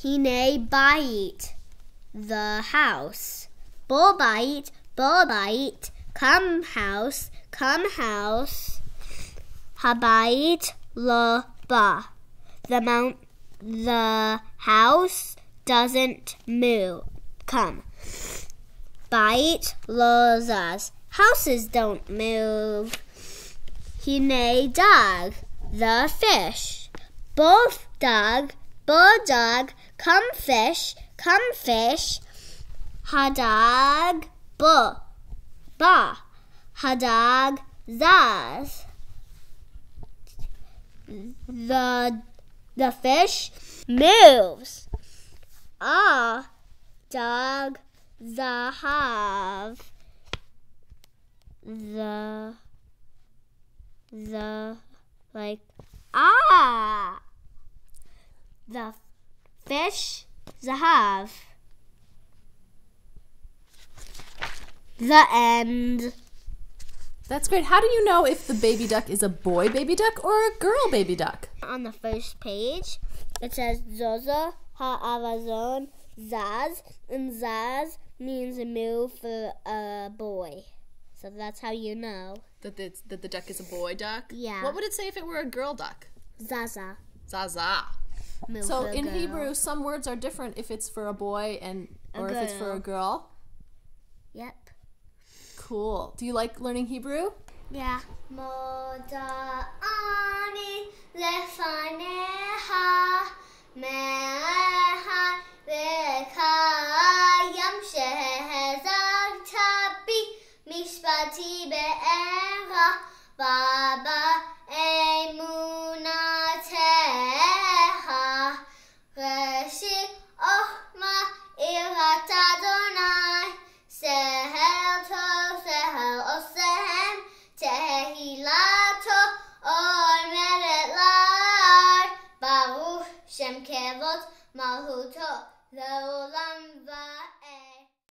Hine bite the house. Bull bite, bull bite, come house, come house. Habite la ba. The mount the house doesn't move. Come. Bite lozas. Houses don't move. Hine dog. The fish. Both dog, bulldog, come fish, come fish. Hadag, bu, ba. Hadag, zaz. The the fish moves. Ah, dog, zahav. The the like ah the fish zahav. The end. That's great. How do you know if the baby duck is a boy baby duck or a girl baby duck? On the first page, it says Zoza ha'avazon zaz, and zaz means a move for a boy. So that's how you know. That the, that the duck is a boy duck? Yeah. What would it say if it were a girl duck? Zaza. Zaza. So in girl. Hebrew, some words are different if it's for a boy and A or if it's for a girl. Yep. Cool. Do you like learning Hebrew? Yeah. Moda ani lefaneha malhuto Leolam va'ed